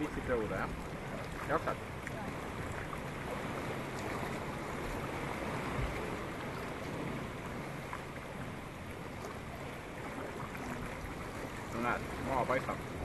20 euroja. Jaka? No näed, maa.